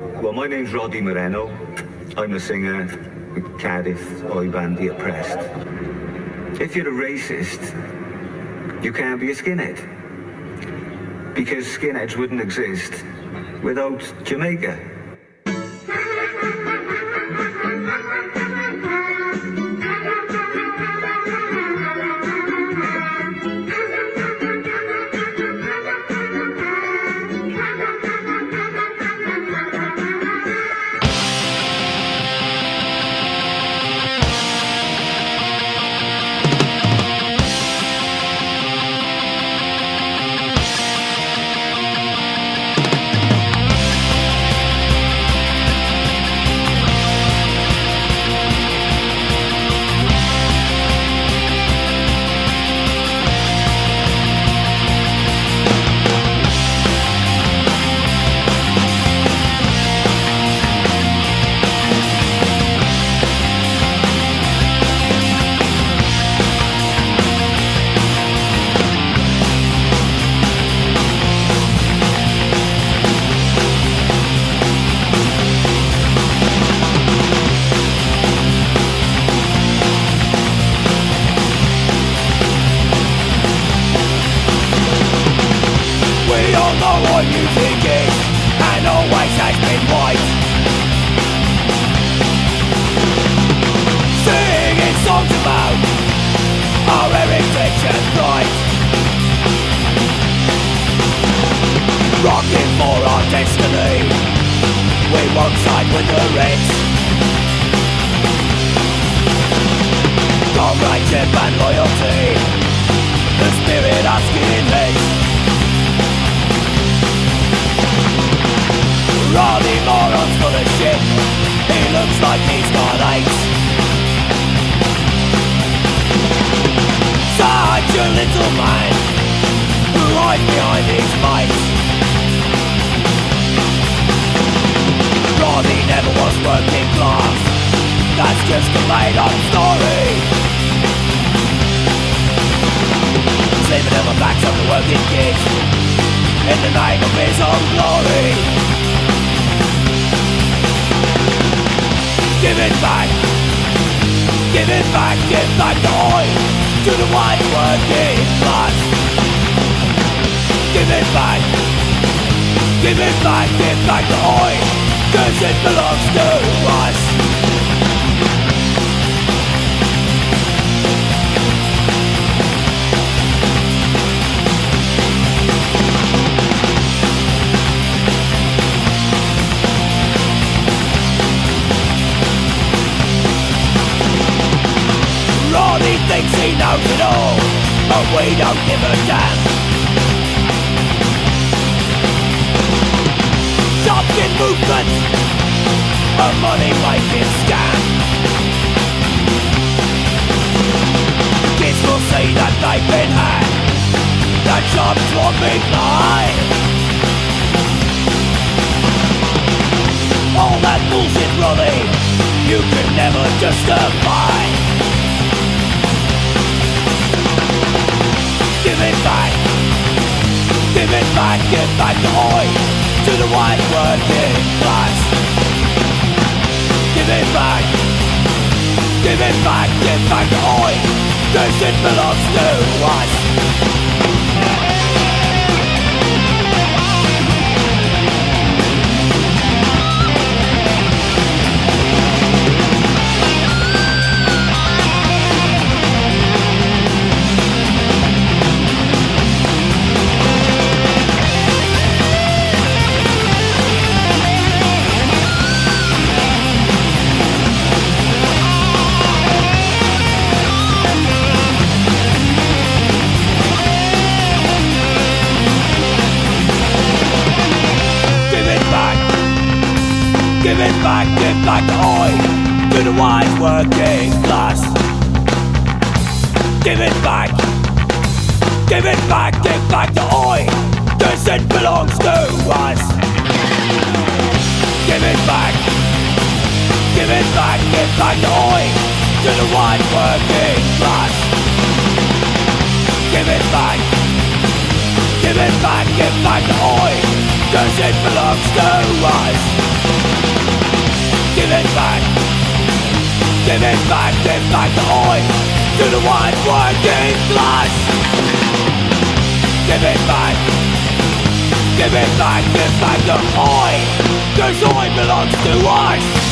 Well, my name's Roddy Moreno. I'm a singer with Cardiff oi band The Oppressed. If you're a racist, you can't be a skinhead. Because skinheads wouldn't exist without Jamaica. For our destiny. We won't side with the rich. Comradeship and loyalty. The spirit of skinheads Roddy Moreno's full of shit. He looks like he's got AIDS That's just a made up story. Sleeping on the backs of the working kids In the name of his own glory. Give it back. Give it back, give back the Oi To the white working class Give it back. Give it back, give back the Oi Cause it belongs to us thinks he knows it all But we don't give a damn. Shopkin movement A money making scam. Kids will see that they've been had That job's what big lie All that bullshit, Roddy You can never justify working Give it back. Give it back, give back. The Oi Cause it belongs to us Give it back, give back the Oi To the white working class. Give it back. Give it back, give back the Oi Cause it belongs to us. Give it back. Give it back, give back the Oi To the white working class. Give it back. Give it back, give back the Oi Cause it belongs to us Give it back. Give it back, give back the Oi To the white working class Give it back. Give it back, give back the Oi Cause Oi belongs to us